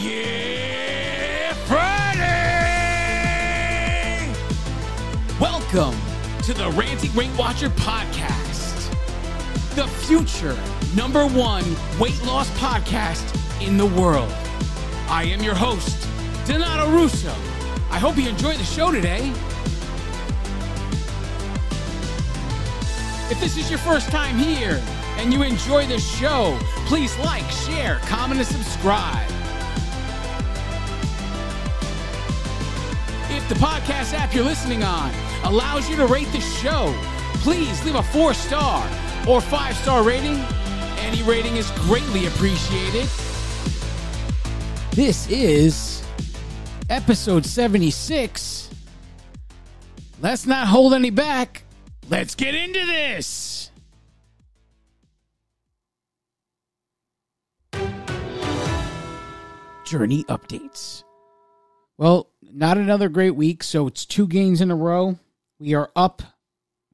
Yeah, Friday! Welcome to the Ranting Weight Watcher podcast, the future number one weight loss podcast in the world. I am your host, Donato Russo. I hope you enjoy the show today. If this is your first time here and you enjoy the show, please like, share, comment, and subscribe. If the podcast app you're listening on allows you to rate the show, please leave a four star or five star rating. Any rating is greatly appreciated. This is episode 76. Let's not hold any back. Let's get into this. Journey updates. Well, not another great week, so it's two games in a row. We are up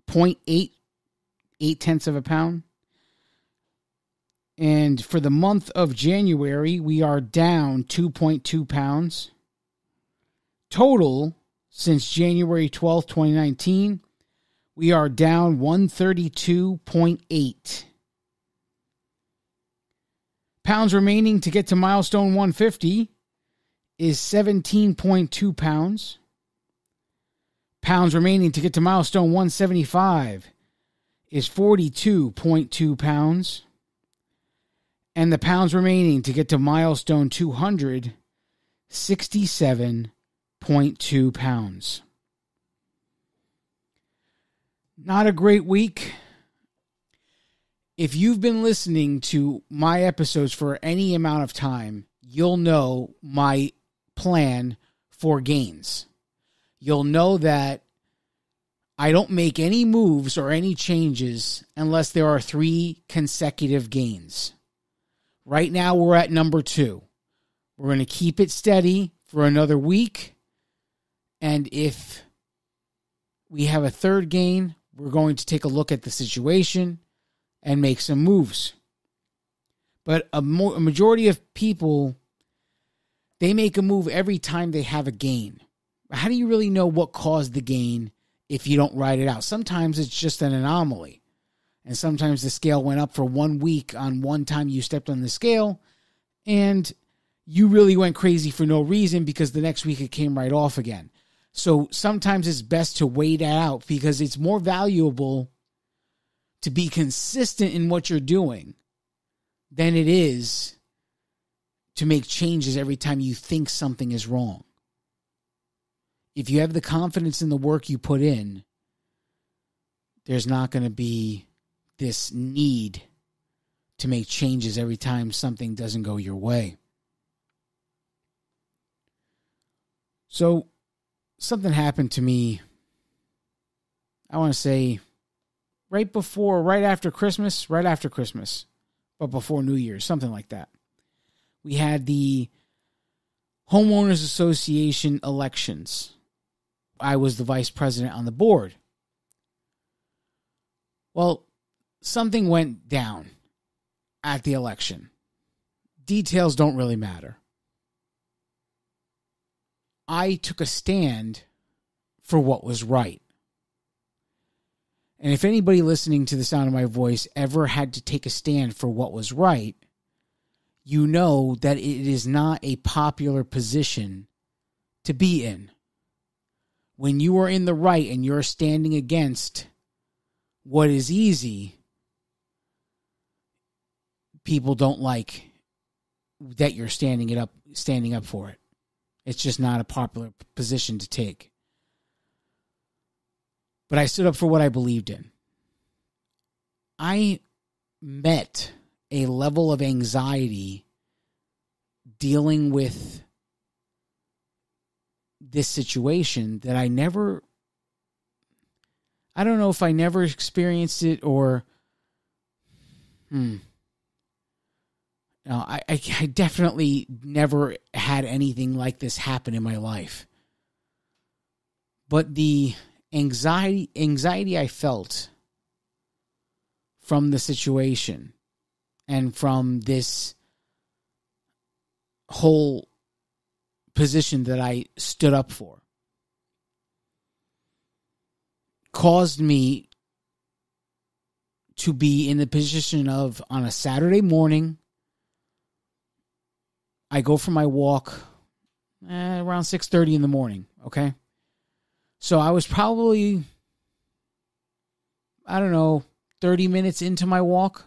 0.8, eight tenths of a pound. And for the month of January, we are down 2.2 pounds. Total since January 12th, 2019, we are down 132.8 pounds remaining to get to milestone 150 is 17.2 pounds. Pounds remaining to get to milestone 175 is 42.2 pounds. And the pounds remaining to get to milestone 200, 67.2 pounds. Not a great week. If you've been listening to my episodes for any amount of time, you'll know my plan for gains. You'll know that I don't make any moves or any changes unless there are three consecutive gains. Right now, we're at number two. We're going to keep it steady for another week. And if we have a third gain, we're going to take a look at the situation and make some moves. But a, mo- a majority of people they make a move every time they have a gain. How do you really know what caused the gain if you don't write it out? Sometimes it's just an anomaly. And sometimes the scale went up for one week on one time you stepped on the scale and you really went crazy for no reason because the next week it came right off again. So sometimes it's best to wait it out because it's more valuable to be consistent in what you're doing than it is to make changes every time you think something is wrong. If you have the confidence in the work you put in, there's not going to be this need to make changes every time something doesn't go your way. So, something happened to me, I want to say right before, right after Christmas, right after Christmas, but before New Year's, something like that we had the homeowners association elections. I was the vice president on the board. Well, something went down at the election. Details don't really matter. I took a stand for what was right. And if anybody listening to the sound of my voice ever had to take a stand for what was right, you know that it is not a popular position to be in. When you are in the right and you're standing against what is easy, people don't like that you're standing it up standing up for it. It's just not a popular position to take. But I stood up for what I believed in. I met a level of anxiety dealing with this situation that I never I don't know if I never experienced it or hmm Now, I, I, I definitely never had anything like this happen in my life. But the anxiety anxiety I felt from the situation and from this whole position that I stood up for caused me to be in the position of on a Saturday morning I go for my walk eh, around 6:30 in the morning, okay? So I was probably I don't know, 30 minutes into my walk.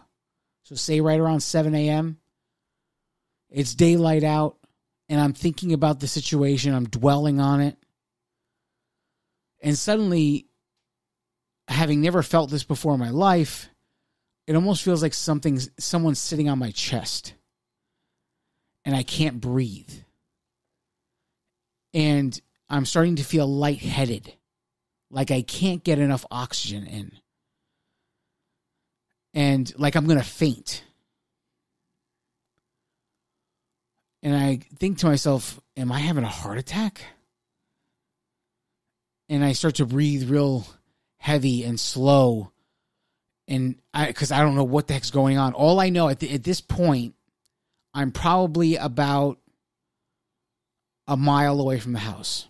So say right around 7 a.m. It's daylight out and I'm thinking about the situation, I'm dwelling on it. And suddenly having never felt this before in my life, it almost feels like something's someone's sitting on my chest and I can't breathe. And I'm starting to feel lightheaded, like I can't get enough oxygen in. And like I'm going to faint. And I think to myself, am I having a heart attack? And I start to breathe real heavy and slow and I because I don't know what the heck's going on. All I know at the, at this point, I'm probably about a mile away from the house,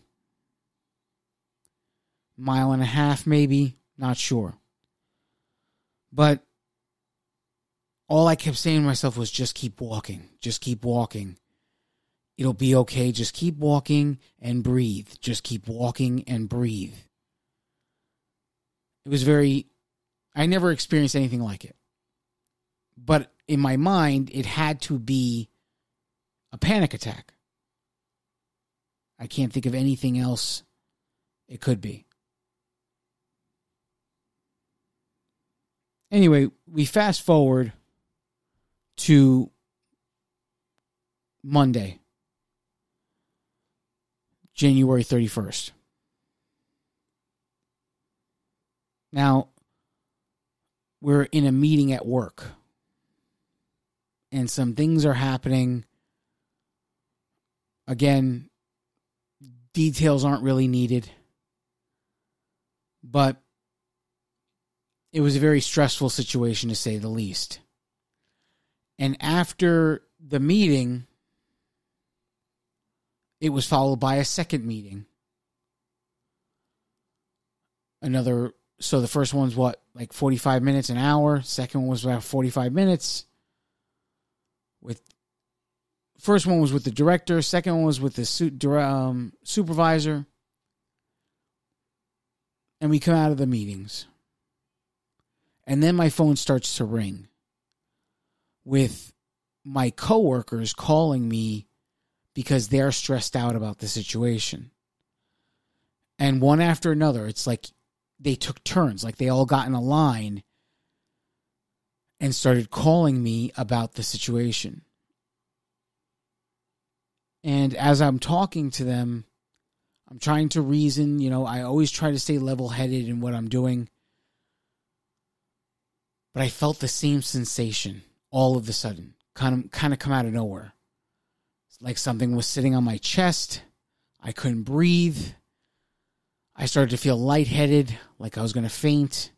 mile and a half, maybe, not sure. But all I kept saying to myself was, "Just keep walking, just keep walking." It'll be okay. Just keep walking and breathe. Just keep walking and breathe. It was very I never experienced anything like it. But in my mind, it had to be a panic attack. I can't think of anything else it could be. Anyway, we fast forward to Monday, January 31st. Now, we're in a meeting at work and some things are happening. Again, details aren't really needed, but it was a very stressful situation to say the least. And after the meeting, it was followed by a second meeting. Another so the first one's what like 45 minutes an hour. Second one was about 45 minutes. With first one was with the director. Second one was with the suit um, supervisor. And we come out of the meetings. And then my phone starts to ring with my coworkers calling me because they're stressed out about the situation and one after another it's like they took turns, like they all got in a line and started calling me about the situation. And as I'm talking to them, I'm trying to reason, you know, I always try to stay level headed in what I'm doing. But I felt the same sensation all of a sudden, kind of kind of come out of nowhere. Like something was sitting on my chest. I couldn't breathe. I started to feel lightheaded, like I was going to faint.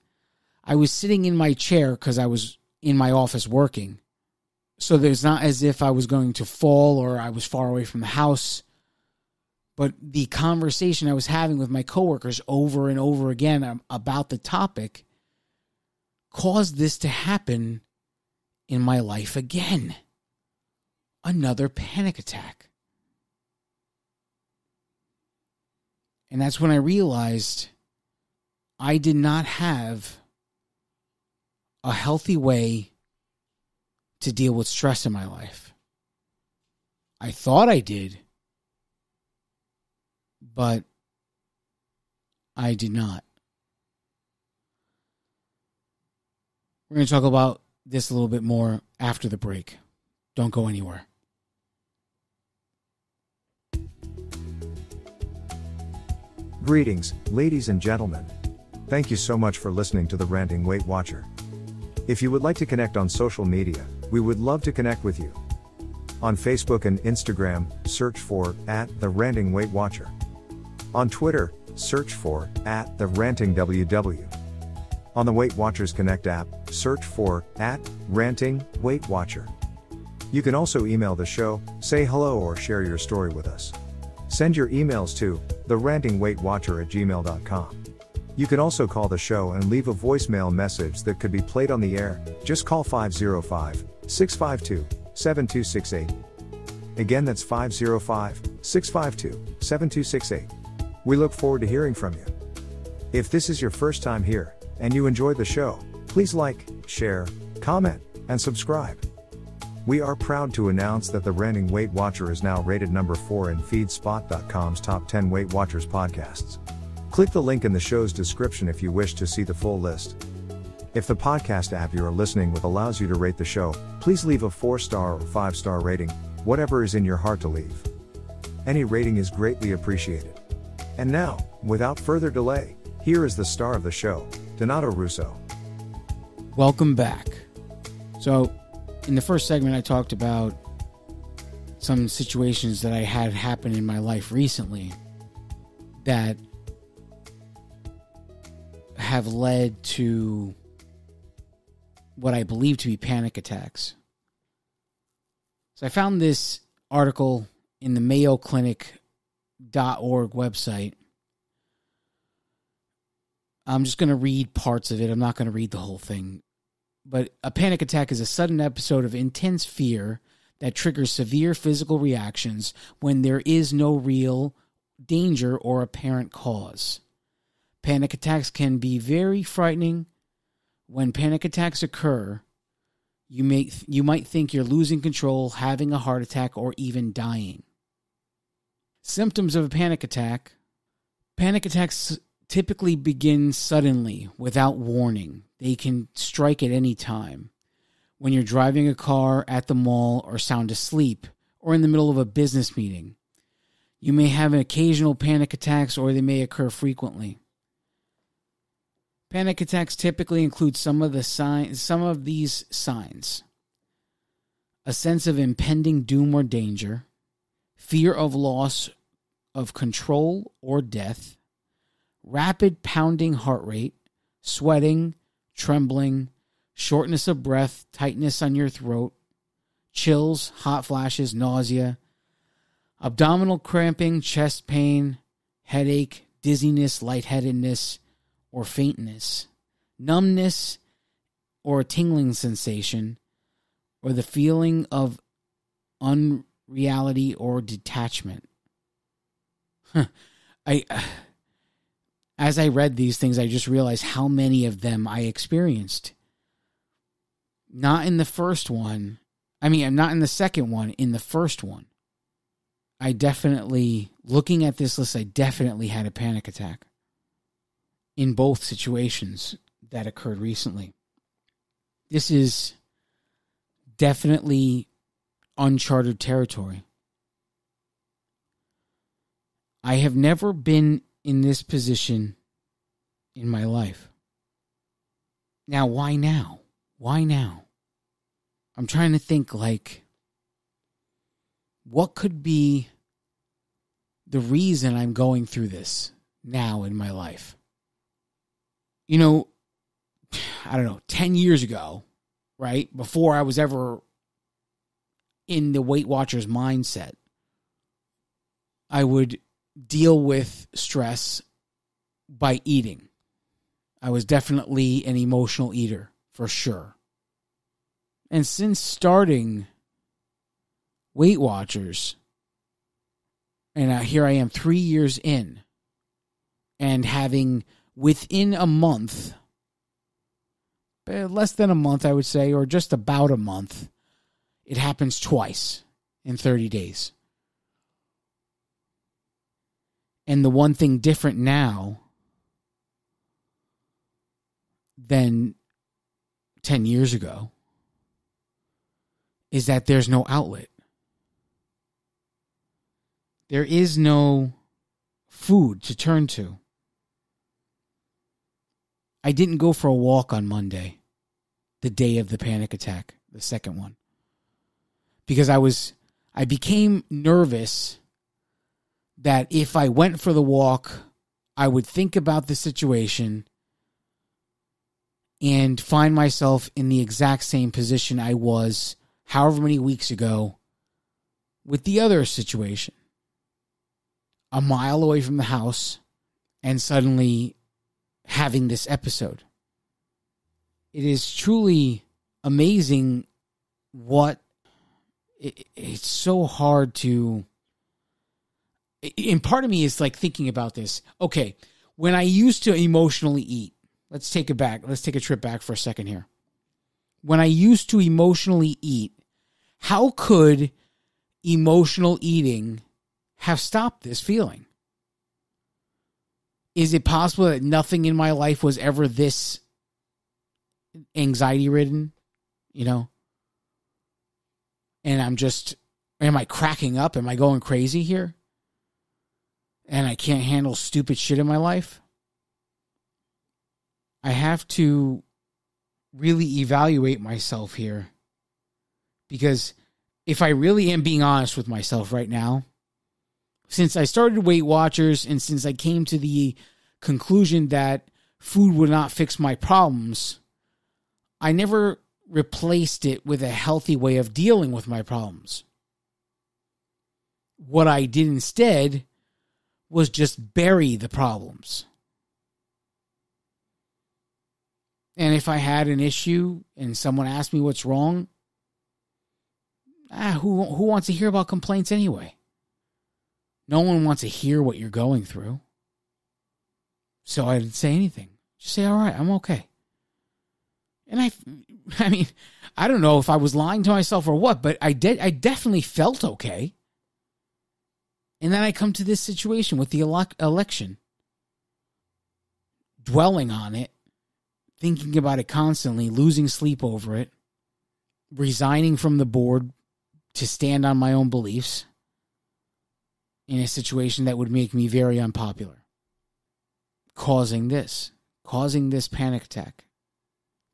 I was sitting in my chair because I was in my office working. So there's not as if I was going to fall or I was far away from the house. But the conversation I was having with my coworkers over and over again um, about the topic caused this to happen in my life again. Another panic attack. And that's when I realized I did not have a healthy way to deal with stress in my life. I thought I did, but I did not. We're going to talk about this a little bit more after the break. Don't go anywhere. Greetings, ladies and gentlemen. Thank you so much for listening to the Ranting Weight Watcher. If you would like to connect on social media, we would love to connect with you. On Facebook and Instagram, search for at the Ranting Weight Watcher. On Twitter, search for at the Ranting WW. On the Weight Watchers Connect app, search for at Ranting Weight Watcher. You can also email the show, say hello, or share your story with us. Send your emails to the Ranting Weight Watcher at gmail.com. You can also call the show and leave a voicemail message that could be played on the air. Just call 505 652 7268. Again, that's 505 652 7268. We look forward to hearing from you. If this is your first time here and you enjoyed the show, please like, share, comment, and subscribe. We are proud to announce that the Ranting Weight Watcher is now rated number 4 in FeedSpot.com's top 10 Weight Watchers podcasts. Click the link in the show's description if you wish to see the full list. If the podcast app you are listening with allows you to rate the show, please leave a 4 star or 5 star rating, whatever is in your heart to leave. Any rating is greatly appreciated. And now, without further delay, here is the star of the show, Donato Russo. Welcome back. So, in the first segment, I talked about some situations that I had happen in my life recently that have led to what I believe to be panic attacks. So I found this article in the Mayo Clinic.org website. I'm just going to read parts of it. I'm not going to read the whole thing. But a panic attack is a sudden episode of intense fear that triggers severe physical reactions when there is no real danger or apparent cause. Panic attacks can be very frightening. When panic attacks occur, you may you might think you're losing control, having a heart attack or even dying. Symptoms of a panic attack. Panic attacks typically begin suddenly without warning. They can strike at any time. When you're driving a car at the mall or sound asleep or in the middle of a business meeting. You may have an occasional panic attacks or they may occur frequently. Panic attacks typically include some of the signs some of these signs. A sense of impending doom or danger, fear of loss of control or death, rapid pounding heart rate, sweating, trembling, shortness of breath, tightness on your throat, chills, hot flashes, nausea, abdominal cramping, chest pain, headache, dizziness, lightheadedness, or faintness, numbness or a tingling sensation, or the feeling of unreality or detachment. I as I read these things I just realized how many of them I experienced. Not in the first one. I mean, I'm not in the second one, in the first one. I definitely looking at this list I definitely had a panic attack in both situations that occurred recently. This is definitely uncharted territory. I have never been in this position in my life. Now, why now? Why now? I'm trying to think like, what could be the reason I'm going through this now in my life? you know, I don't know, 10 years ago, right? Before I was ever in the Weight Watchers mindset, I would deal with stress by eating. I was definitely an emotional eater for sure. And since starting Weight Watchers, and uh, here I am three years in, and having within a month, eh, less than a month, I would say, or just about a month, it happens twice in 30 days. And the one thing different now than 10 years ago is that there's no outlet. There is no food to turn to. I didn't go for a walk on Monday, the day of the panic attack, the second one, because I was I became nervous that if I went for the walk, I would think about the situation and find myself in the exact same position I was however many weeks ago with the other situation. A mile away from the house and suddenly having this episode. It is truly amazing what it, it's so hard to and part of me is like thinking about this okay when i used to emotionally eat let's take it back let's take a trip back for a second here when i used to emotionally eat how could emotional eating have stopped this feeling is it possible that nothing in my life was ever this anxiety ridden you know and I'm just, am I cracking up? Am I going crazy here? And I can't handle stupid shit in my life? I have to really evaluate myself here because if I really am being honest with myself right now, since I started Weight Watchers and since I came to the conclusion that food would not fix my problems, I never replaced it with a healthy way of dealing with my problems. What I did instead was just bury the problems. And if I had an issue and someone asked me what's wrong, ah, who who wants to hear about complaints anyway? No one wants to hear what you're going through. So I didn't say anything. Just say, "All right, I'm okay." And I, I mean, I don't know if I was lying to myself or what, but I did. I definitely felt okay. And then I come to this situation with the ele- election, dwelling on it, thinking about it constantly, losing sleep over it, resigning from the board to stand on my own beliefs in a situation that would make me very unpopular, causing this, causing this panic attack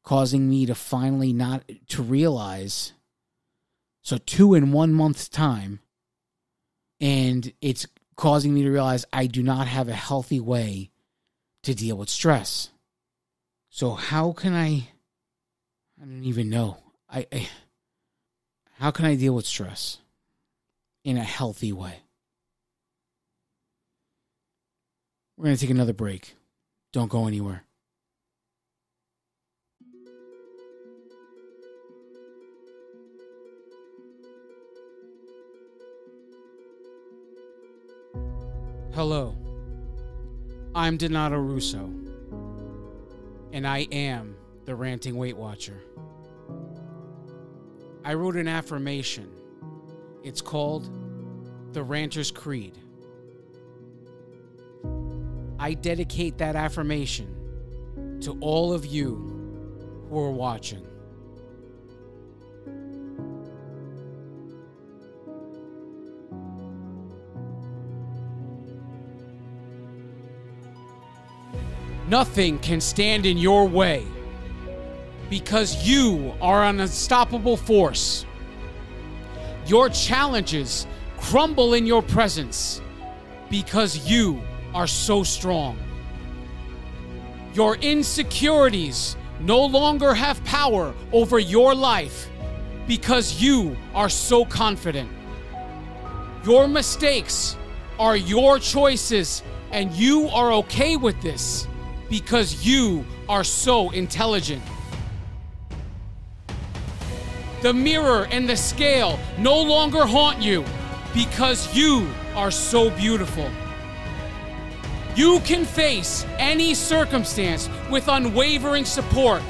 causing me to finally not to realize so two in one month's time and it's causing me to realize I do not have a healthy way to deal with stress. So how can I I don't even know. I, I how can I deal with stress in a healthy way? We're going to take another break. Don't go anywhere. Hello, I'm Donato Russo, and I am the Ranting Weight Watcher. I wrote an affirmation. It's called The Ranter's Creed. I dedicate that affirmation to all of you who are watching. Nothing can stand in your way because you are an unstoppable force. Your challenges crumble in your presence because you are so strong. Your insecurities no longer have power over your life because you are so confident. Your mistakes are your choices, and you are okay with this because you are so intelligent. The mirror and the scale no longer haunt you because you are so beautiful. You can face any circumstance with unwavering support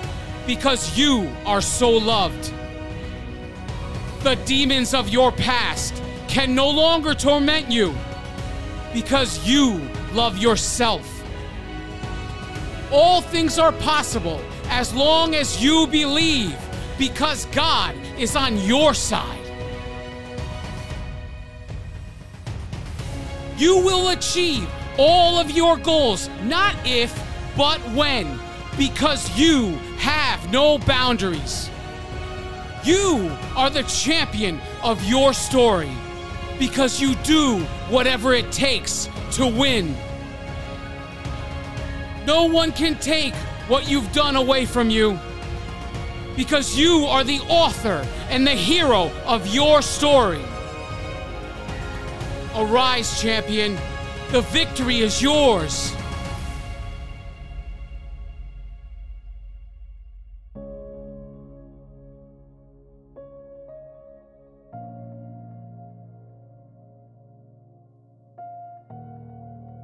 because you are so loved. The demons of your past can no longer torment you because you love yourself. All things are possible as long as you believe, because God is on your side. You will achieve all of your goals, not if, but when, because you have no boundaries. You are the champion of your story because you do whatever it takes to win. No one can take what you've done away from you because you are the author and the hero of your story. Arise, champion. The victory is yours.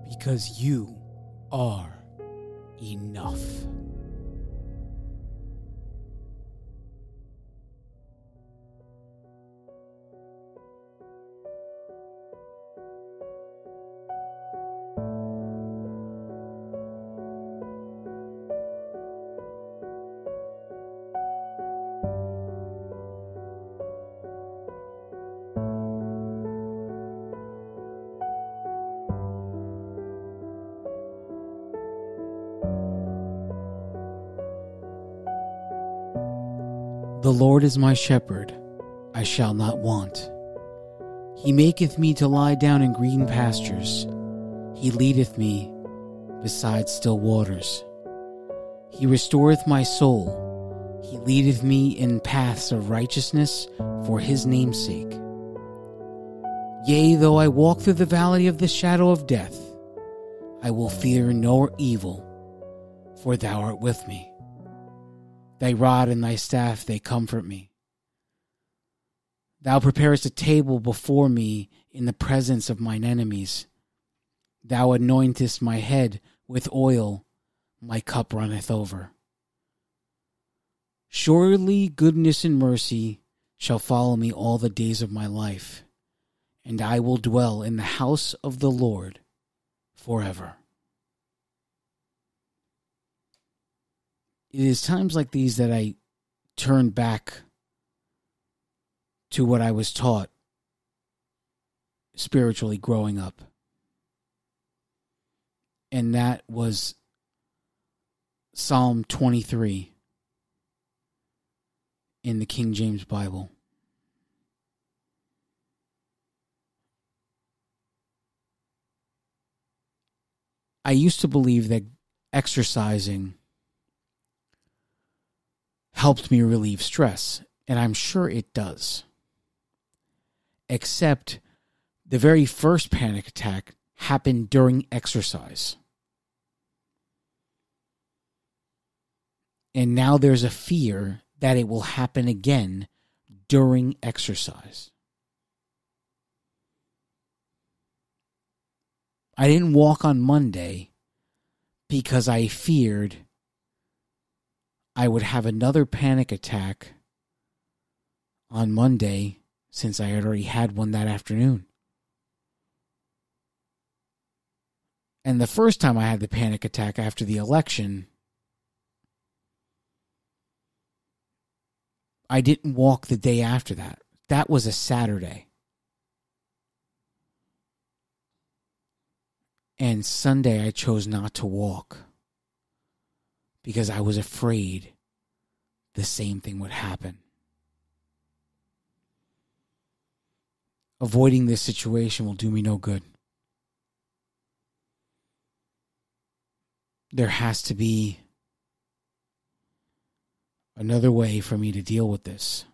Because you are enough. The Lord is my shepherd, I shall not want. He maketh me to lie down in green pastures. He leadeth me beside still waters. He restoreth my soul. He leadeth me in paths of righteousness for his name's sake. Yea, though I walk through the valley of the shadow of death, I will fear no evil, for thou art with me. Thy rod and thy staff, they comfort me. Thou preparest a table before me in the presence of mine enemies. Thou anointest my head with oil, my cup runneth over. Surely goodness and mercy shall follow me all the days of my life, and I will dwell in the house of the Lord forever. It is times like these that I turn back to what I was taught spiritually growing up. And that was Psalm 23 in the King James Bible. I used to believe that exercising helped me relieve stress, and I'm sure it does. Except the very first panic attack happened during exercise. And now there's a fear that it will happen again during exercise. I didn't walk on Monday because I feared I would have another panic attack on Monday since I had already had one that afternoon. And the first time I had the panic attack after the election, I didn't walk the day after that. That was a Saturday. And Sunday, I chose not to walk because I was afraid the same thing would happen. Avoiding this situation will do me no good. There has to be another way for me to deal with this.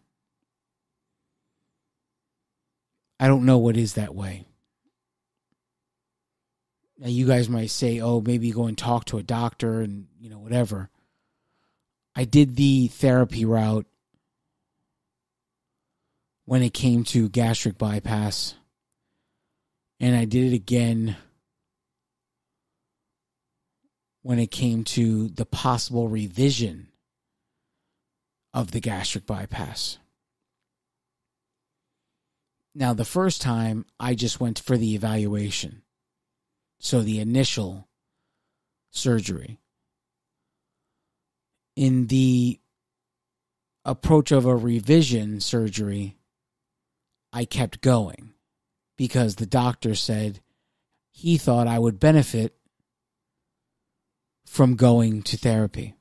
I don't know what is that way. Now you guys might say, "Oh, maybe go and talk to a doctor and, you know, whatever." I did the therapy route when it came to gastric bypass. And I did it again when it came to the possible revision of the gastric bypass. Now, the first time I just went for the evaluation. So the initial surgery. In the approach of a revision surgery, I kept going because the doctor said he thought I would benefit from going to therapy.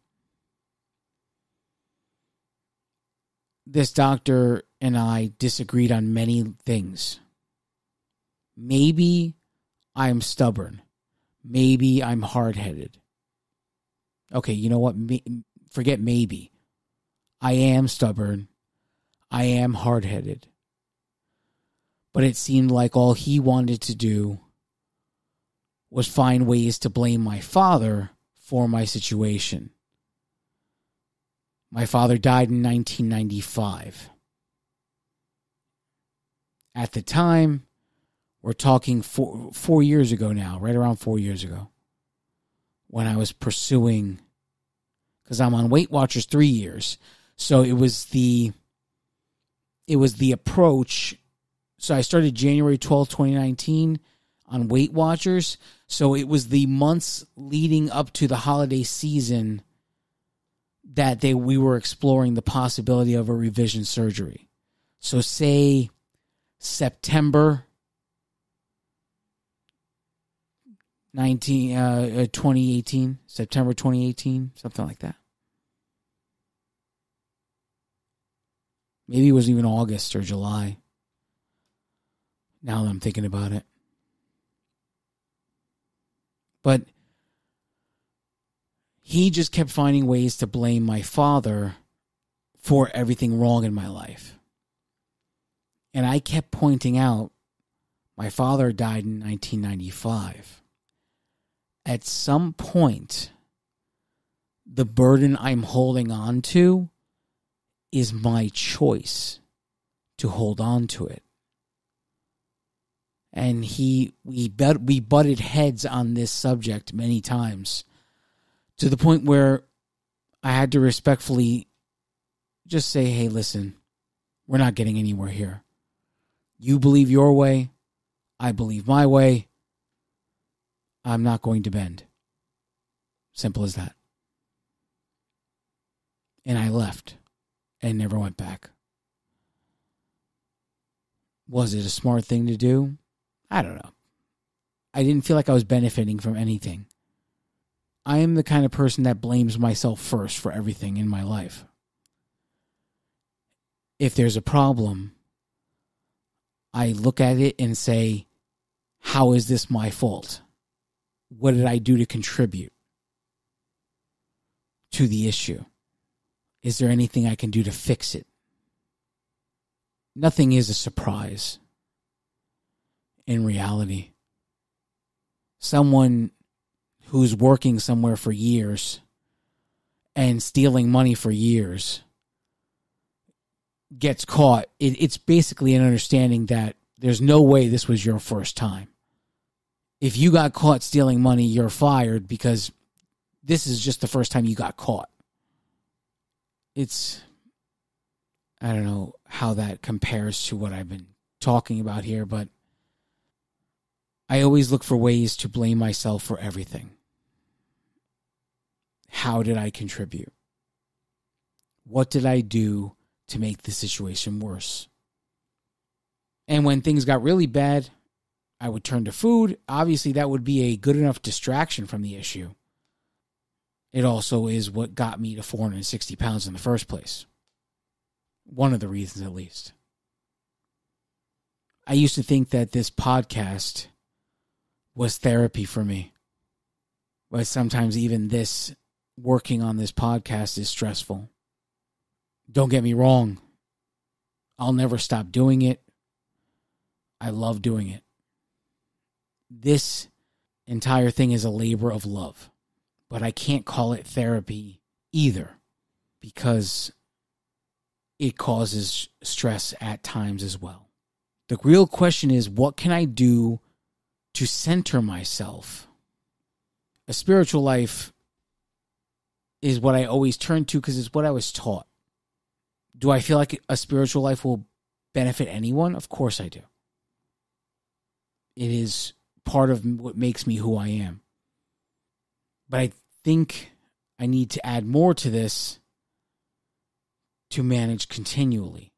this doctor and I disagreed on many things. Maybe I'm stubborn. Maybe I'm hard headed. Okay, you know what? Forget maybe. I am stubborn. I am hard headed. But it seemed like all he wanted to do was find ways to blame my father for my situation. My father died in 1995. At the time, we're talking four, four years ago now, right around four years ago, when I was pursuing, because I'm on Weight Watchers three years. So it was the, it was the approach. So I started January 12, 2019 on Weight Watchers. So it was the months leading up to the holiday season that they we were exploring the possibility of a revision surgery. So say September 19 uh, 2018, September 2018, something like that. Maybe it was even August or July. Now that I'm thinking about it. But he just kept finding ways to blame my father for everything wrong in my life. And I kept pointing out my father died in 1995. At some point, the burden I'm holding on to is my choice to hold on to it. And he we bet, we butted heads on this subject many times to the point where I had to respectfully just say, hey, listen, we're not getting anywhere here. You believe your way, I believe my way. I'm not going to bend. Simple as that. And I left and never went back. Was it a smart thing to do? I don't know. I didn't feel like I was benefiting from anything. I am the kind of person that blames myself first for everything in my life. If there's a problem, I look at it and say, How is this my fault? What did I do to contribute to the issue? Is there anything I can do to fix it? Nothing is a surprise in reality. Someone who's working somewhere for years and stealing money for years gets caught, it, it's basically an understanding that there's no way this was your first time. If you got caught stealing money, you're fired because this is just the first time you got caught. It's, I don't know how that compares to what I've been talking about here, but I always look for ways to blame myself for everything. How did I contribute? What did I do to make the situation worse? And when things got really bad, I would turn to food. Obviously, that would be a good enough distraction from the issue. It also is what got me to 460 pounds in the first place. One of the reasons, at least. I used to think that this podcast was therapy for me. But sometimes even this working on this podcast is stressful. Don't get me wrong. I'll never stop doing it. I love doing it. This entire thing is a labor of love, but I can't call it therapy either because it causes stress at times as well. The real question is what can I do to center myself? A spiritual life is what I always turn to because it's what I was taught. Do I feel like a spiritual life will benefit anyone? Of course I do. It is part of what makes me who I am. But I think I need to add more to this to manage continually.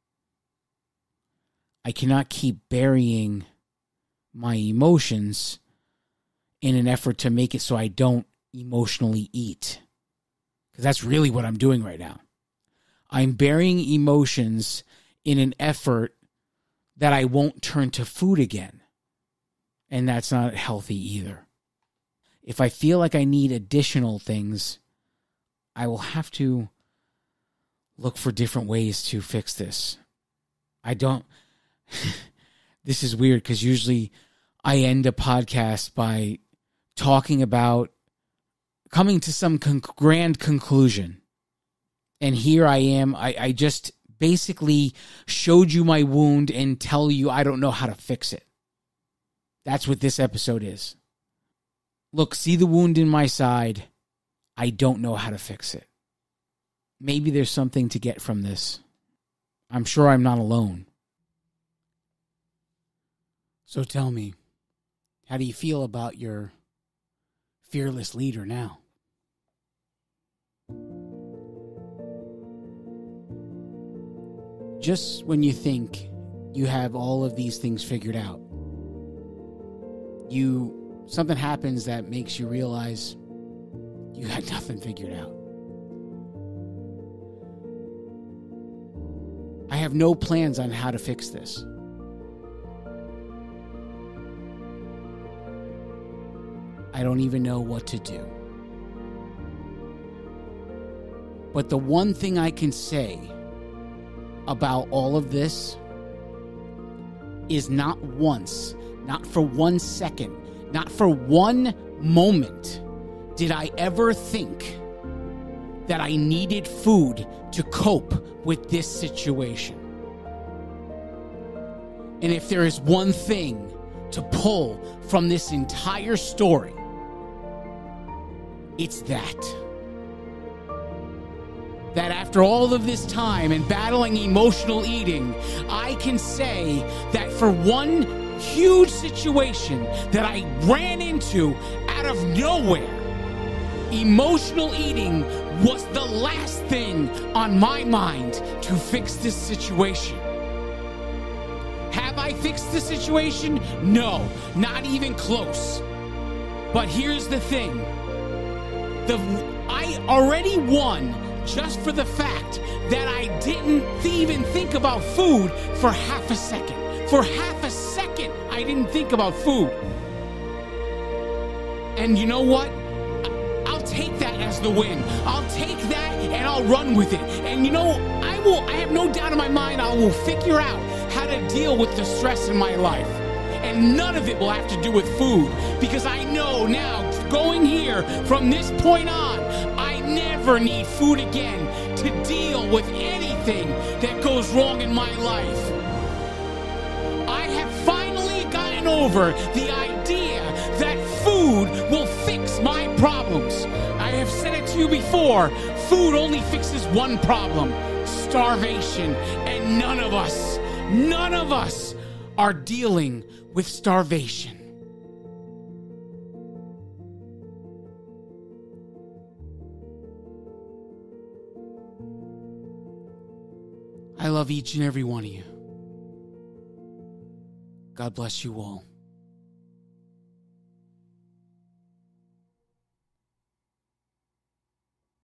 I cannot keep burying my emotions in an effort to make it so I don't emotionally eat because that's really what I'm doing right now. I'm burying emotions in an effort that I won't turn to food again. And that's not healthy either. If I feel like I need additional things, I will have to look for different ways to fix this. I don't. this is weird because usually I end a podcast by talking about coming to some con- grand conclusion. And here I am. I, I just basically showed you my wound and tell you I don't know how to fix it. That's what this episode is. Look, see the wound in my side. I don't know how to fix it. Maybe there's something to get from this. I'm sure I'm not alone. So tell me, how do you feel about your fearless leader now? Just when you think you have all of these things figured out, you something happens that makes you realize you had nothing figured out. I have no plans on how to fix this. I don't even know what to do. But the one thing I can say about all of this is not once, not for one second, not for one moment did I ever think that I needed food to cope with this situation. And if there is one thing to pull from this entire story, it's that. That after all of this time and battling emotional eating, I can say that for one huge situation that I ran into out of nowhere, emotional eating was the last thing on my mind to fix this situation. Have I fixed the situation? No, not even close. But here's the thing the I already won just for the fact that I didn't even think about food for half a second. For half a second, I didn't think about food. And you know what? I'll take that as the win. I'll take that and I'll run with it. And you know, I will I have no doubt in my mind I will figure out how to deal with the stress in my life. And none of it will have to do with food because I know now going here from this point on, I never need food again to deal with anything that goes wrong in my life. Over the idea that food will fix my problems. I have said it to you before food only fixes one problem starvation. And none of us, none of us are dealing with starvation. I love each and every one of you. God bless you all.